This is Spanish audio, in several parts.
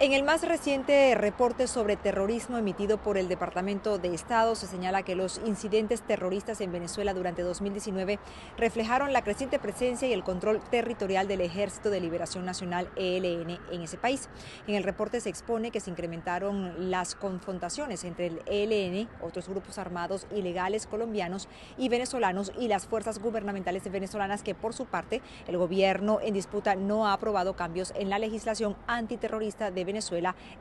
En el más reciente reporte sobre terrorismo emitido por el Departamento de Estado se señala que los incidentes terroristas en Venezuela durante 2019 reflejaron la creciente presencia y el control territorial del Ejército de Liberación Nacional ELN en ese país. En el reporte se expone que se incrementaron las confrontaciones entre el ELN, otros grupos armados ilegales colombianos y venezolanos y las fuerzas gubernamentales venezolanas que por su parte el gobierno en disputa no ha aprobado cambios en la legislación antiterrorista de Venezuela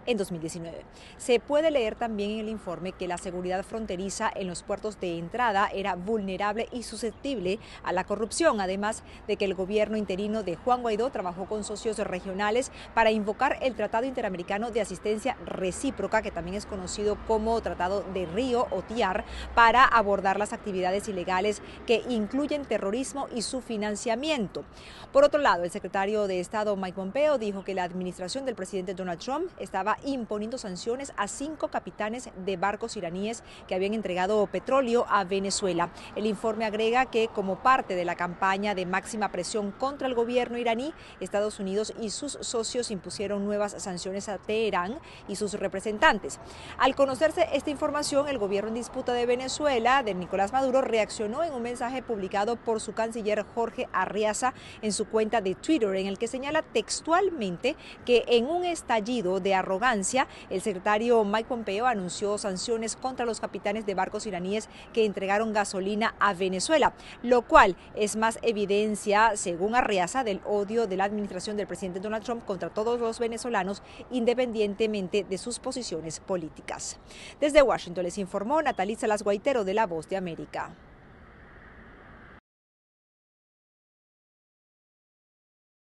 en 2019. Se puede leer también en el informe que la seguridad fronteriza en los puertos de entrada era vulnerable y susceptible a la corrupción, además de que el gobierno interino de Juan Guaidó trabajó con socios regionales para invocar el Tratado Interamericano de Asistencia Recíproca, que también es conocido como Tratado de Río o TIAR, para abordar las actividades ilegales que incluyen terrorismo y su financiamiento. Por otro lado, el secretario de Estado Mike Pompeo dijo que la administración del presidente Donald Trump estaba imponiendo sanciones a cinco capitanes de barcos iraníes que habían entregado petróleo a Venezuela. El informe agrega que como parte de la campaña de máxima presión contra el gobierno iraní, Estados Unidos y sus socios impusieron nuevas sanciones a Teherán y sus representantes. Al conocerse esta información, el gobierno en disputa de Venezuela, de Nicolás Maduro, reaccionó en un mensaje publicado por su canciller Jorge Arriaza en su cuenta de Twitter, en el que señala textualmente que en un de arrogancia, el secretario Mike Pompeo anunció sanciones contra los capitanes de barcos iraníes que entregaron gasolina a Venezuela, lo cual es más evidencia, según Arriaza, del odio de la administración del presidente Donald Trump contra todos los venezolanos, independientemente de sus posiciones políticas. Desde Washington les informó Nataliza Las Guaitero de La Voz de América.